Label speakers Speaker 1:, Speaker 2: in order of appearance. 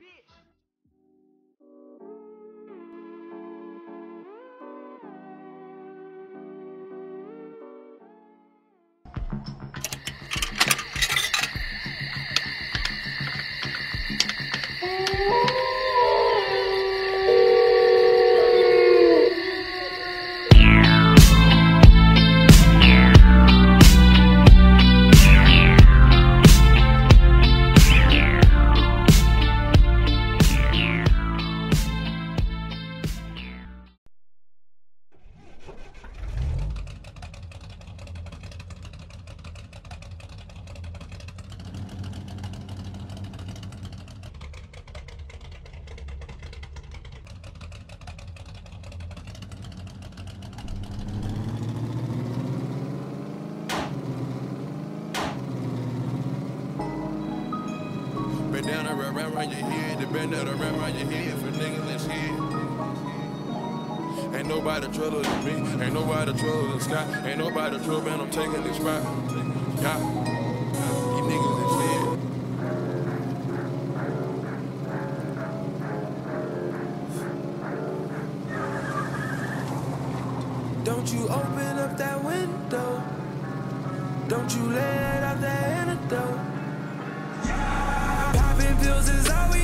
Speaker 1: bitch.
Speaker 2: Bend around your head, the and around your head for niggas. Ain't nobody trouble than me, ain't nobody trouble than Scott, ain't nobody trouble, man, I'm taking this spot. Yeah.
Speaker 3: Don't you open up that window. Don't you let out that antidote. Pills is all we.